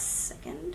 second.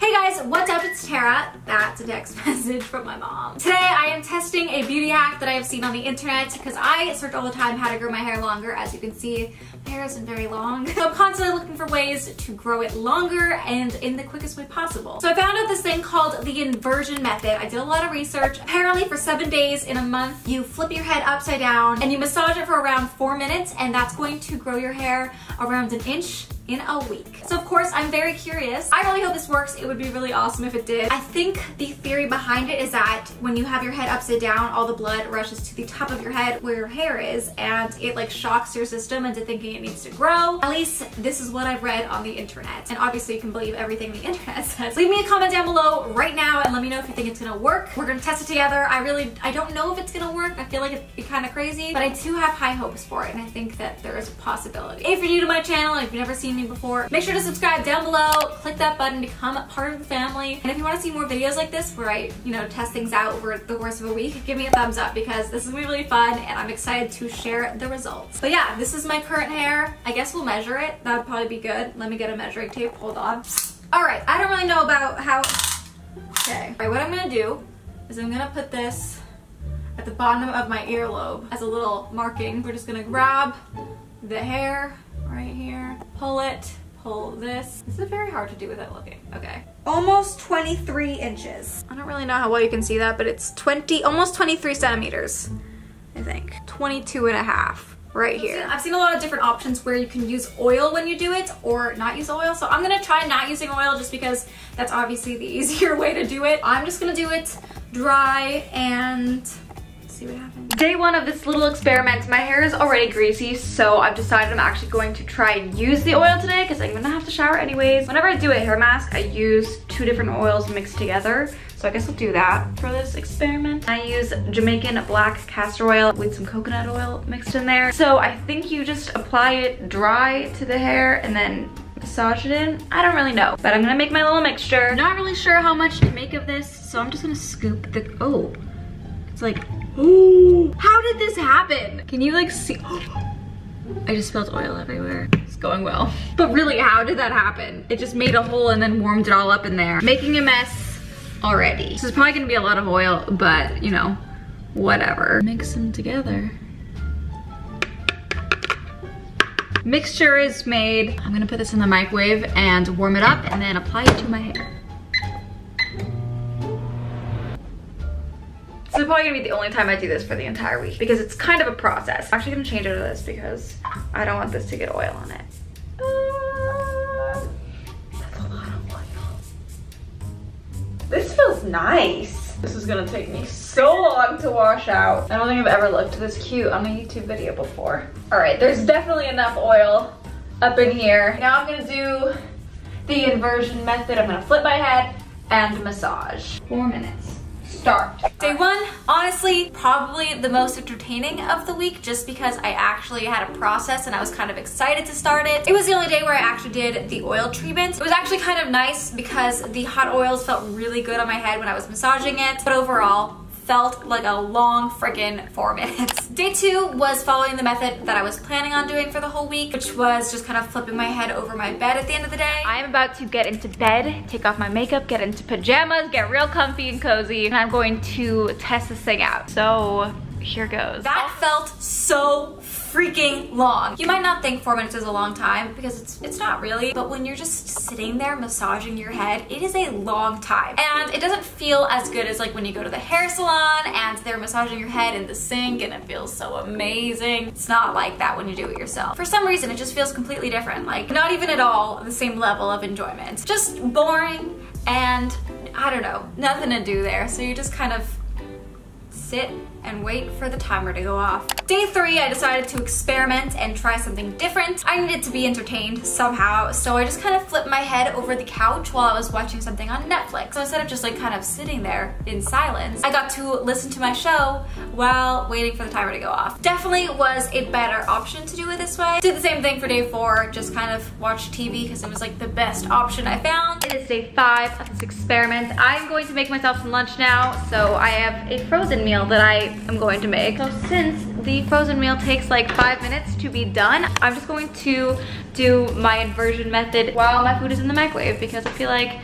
Hey guys, what's up? It's Tara. That's a text message from my mom. Today I am testing a beauty hack that I have seen on the internet because I search all the time how to grow my hair longer. As you can see, my hair isn't very long. So I'm constantly looking for ways to grow it longer and in the quickest way possible. So I found out this thing called the inversion method. I did a lot of research. Apparently for seven days in a month, you flip your head upside down and you massage it for around four minutes and that's going to grow your hair around an inch in a week. So of course, I'm very curious. I really hope this works. It would be really awesome if it did. I think the theory behind it is that when you have your head upside down, all the blood rushes to the top of your head where your hair is and it like shocks your system into thinking it needs to grow. At least this is what I've read on the internet. And obviously you can believe everything the internet says. Leave me a comment down below right now and let me know if you think it's gonna work. We're gonna test it together. I really, I don't know if it's gonna work. I feel like it'd be kind of crazy, but I do have high hopes for it and I think that there is a possibility. If you're new to my channel and if you've never seen me before, make sure to subscribe down below, click that button to become a part of the family. And if you want to see more videos like this where I, you know, test things out over the course of a week, give me a thumbs up because this is be really fun and I'm excited to share the results. But yeah, this is my current hair. I guess we'll measure it. That would probably be good. Let me get a measuring tape, hold on. All right, I don't really know about how, okay. All right, what I'm gonna do is I'm gonna put this at the bottom of my earlobe as a little marking. We're just gonna grab the hair right here, pull it, pull this. This is very hard to do without looking. Okay. Almost 23 inches. I don't really know how well you can see that, but it's 20, almost 23 centimeters, I think. 22 and a half right here. I've seen a lot of different options where you can use oil when you do it or not use oil. So I'm gonna try not using oil just because that's obviously the easier way to do it. I'm just gonna do it dry and see what happens. Day one of this little experiment, my hair is already greasy, so I've decided I'm actually going to try and use the oil today because I'm gonna have to shower anyways. Whenever I do a hair mask, I use two different oils mixed together. So I guess I'll do that for this experiment. I use Jamaican black castor oil with some coconut oil mixed in there. So I think you just apply it dry to the hair and then massage it in. I don't really know, but I'm gonna make my little mixture. Not really sure how much to make of this, so I'm just gonna scoop the, oh, it's like, How did this happen? Can you like see? I just spilled oil everywhere. It's going well. But really, how did that happen? It just made a hole and then warmed it all up in there. Making a mess already. This is probably gonna be a lot of oil, but you know, whatever. Mix them together. Mixture is made. I'm gonna put this in the microwave and warm it up and then apply it to my hair. This is probably gonna be the only time I do this for the entire week because it's kind of a process. I'm actually gonna change it to this because I don't want this to get oil on it. Of. This feels nice. This is gonna take me so long to wash out. I don't think I've ever looked this cute on a YouTube video before. All right, there's definitely enough oil up in here. Now I'm gonna do the inversion method. I'm gonna flip my head and massage. Four minutes start. Day one, honestly, probably the most entertaining of the week just because I actually had a process and I was kind of excited to start it. It was the only day where I actually did the oil treatment. It was actually kind of nice because the hot oils felt really good on my head when I was massaging it, but overall, felt like a long freaking four minutes. Day two was following the method that I was planning on doing for the whole week, which was just kind of flipping my head over my bed at the end of the day. I am about to get into bed, take off my makeup, get into pajamas, get real comfy and cozy, and I'm going to test this thing out. So here goes. That felt so freaking long. You might not think four minutes is a long time because it's it's not really, but when you're just sitting there massaging your head, it is a long time. And it doesn't feel as good as like when you go to the hair salon and they're massaging your head in the sink and it feels so amazing. It's not like that when you do it yourself. For some reason, it just feels completely different. Like not even at all the same level of enjoyment. Just boring and I don't know, nothing to do there. So you just kind of sit and wait for the timer to go off. Day three, I decided to experiment and try something different. I needed to be entertained somehow, so I just kind of flipped my head over the couch while I was watching something on Netflix. So instead of just like kind of sitting there in silence, I got to listen to my show while waiting for the timer to go off. Definitely was a better option to do it this way. Did the same thing for day four, just kind of watched TV because it was like the best option I found. It is day five of this experiment. I'm going to make myself some lunch now, so I have a frozen meal that I am going to make. So since the frozen meal takes like five minutes to be done. I'm just going to do my inversion method while my food is in the microwave because I feel like,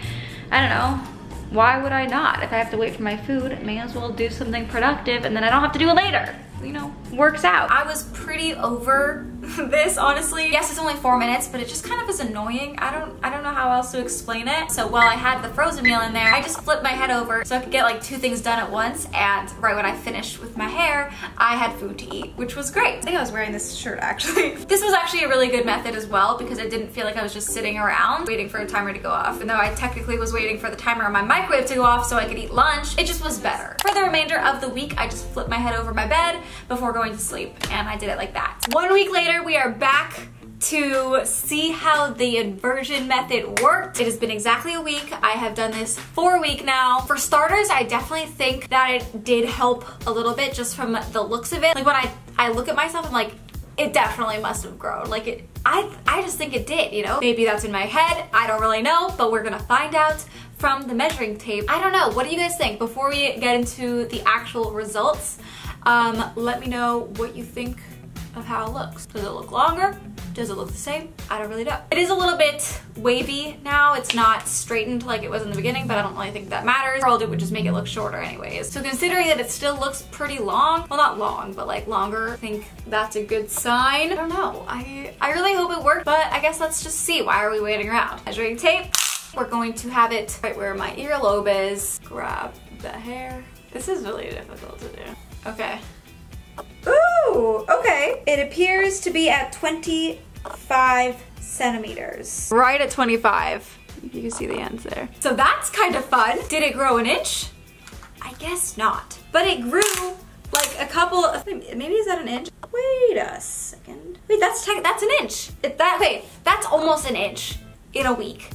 I don't know, why would I not? If I have to wait for my food, may as well do something productive and then I don't have to do it later you know, works out. I was pretty over this, honestly. Yes, it's only four minutes, but it just kind of is annoying. I don't, I don't know how else to explain it. So while I had the frozen meal in there, I just flipped my head over so I could get like two things done at once. And right when I finished with my hair, I had food to eat, which was great. I think I was wearing this shirt actually. this was actually a really good method as well because I didn't feel like I was just sitting around waiting for a timer to go off. And though I technically was waiting for the timer on my microwave to go off so I could eat lunch, it just was better. For the remainder of the week, I just flipped my head over my bed before going to sleep and I did it like that. One week later, we are back to see how the inversion method worked. It has been exactly a week. I have done this for a week now. For starters, I definitely think that it did help a little bit just from the looks of it. Like when I, I look at myself, I'm like, it definitely must have grown. Like it, I, I just think it did, you know? Maybe that's in my head. I don't really know, but we're gonna find out from the measuring tape. I don't know. What do you guys think? Before we get into the actual results, um, let me know what you think of how it looks. Does it look longer? Does it look the same? I don't really know. It is a little bit wavy now. It's not straightened like it was in the beginning, but I don't really think that matters. Curled it would just make it look shorter anyways. So considering that it still looks pretty long, well not long, but like longer, I think that's a good sign. I don't know. I, I really hope it worked, but I guess let's just see. Why are we waiting around? Measuring tape. We're going to have it right where my earlobe is. Grab the hair. This is really difficult to do. Okay. Ooh, okay. It appears to be at 25 centimeters. Right at 25. You can see the ends there. So that's kind of fun. Did it grow an inch? I guess not. But it grew like a couple, of, maybe is that an inch? Wait a second. Wait, that's that's an inch. It, that Wait, that's almost an inch in a week.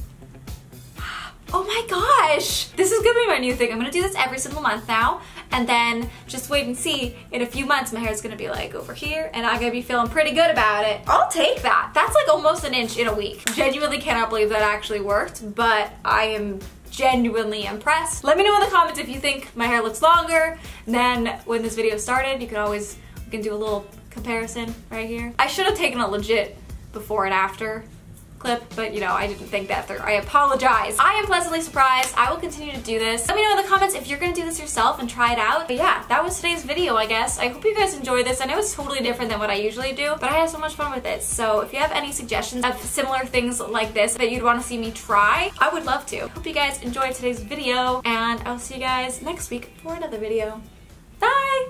Oh my gosh! This is gonna be my new thing. I'm gonna do this every single month now and then just wait and see in a few months my hair is gonna be like over here and I'm gonna be feeling pretty good about it. I'll take that. That's like almost an inch in a week. Genuinely cannot believe that actually worked, but I am genuinely impressed. Let me know in the comments if you think my hair looks longer than when this video started. You can always, we can do a little comparison right here. I should have taken a legit before and after clip, but you know, I didn't think that through. I apologize. I am pleasantly surprised. I will continue to do this. Let me know in the comments if you're gonna do this yourself and try it out. But yeah, that was today's video, I guess. I hope you guys enjoyed this. I know it's totally different than what I usually do, but I had so much fun with it. So if you have any suggestions of similar things like this that you'd wanna see me try, I would love to. Hope you guys enjoyed today's video, and I'll see you guys next week for another video. Bye!